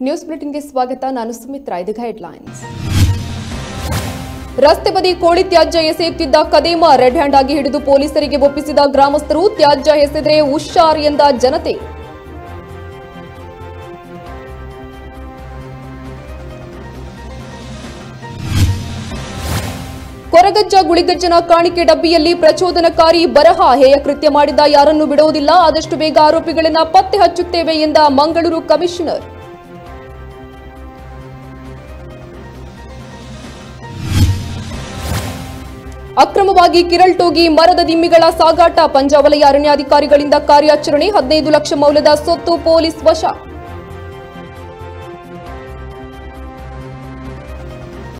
News ಬುಲೆಟಿನ್ಗೆ ಸ್ವಾಗತ. ನಾನು ಸುಮಿತ್ರಾ. ಇದೀಗ ಹೆಡ್ಲೈನ್ಸ್. ರಸ್ತೆ ಬದಿ ಕೋಳಿ ತ್ಯಾಜ್ಯ ಎಸೆಯುತ್ತಿದ್ದ ಕದೇಮ ರೆಡ್ ಹ್ಯಾಂಡ್ ಆಗಿ ಹಿಡಿದು ಪೊಲೀಸರಿಗೆ ಒಪ್ಪಿಸಿದ ಗ್ರಾಮಸ್ಥರು ತ್ಯಾಜ್ಯ ಎಸೆದರೆ ಹುಷಾರ್ ಎಂದ ಜನತೆ. ಕೊರಗಜ್ಜ ಗುಳಿಗಜ್ಜನ ಕಾಣಿಕೆ ಡಬ್ಬಿಯಲ್ಲಿ ಪ್ರಚೋದನಕಾರಿ ಬರಹ. ಹೇಯ ಕೃತ್ಯ ಮಾಡಿದ ಯಾರನ್ನೂ ಬಿಡುವುದಿಲ್ಲ. ಆದಷ್ಟು ಬೇಗ ಆರೋಪಿಗಳನ್ನ ಪತ್ತೆ ಹಚ್ಚುತ್ತೇವೆ ಎಂದ ಮಂಗಳೂರು ಕಮಿಷನರ್. ಅಕ್ರಮವಾಗಿ ಕಿರಳ್ಟೋಗಿ ಮರದ ದಿಮ್ಮಿಗಳ ಸಾಗಾಟ ಪಂಜಾವಲಯ ಅರಣ್ಯಾಧಿಕಾರಿಗಳಿಂದ ಕಾರ್ಯಾಚರಣೆ ಹದಿನೈದು ಲಕ್ಷ ಮೌಲ್ಯದ ಸೊತ್ತು ಪೊಲೀಸ್ ವಶ.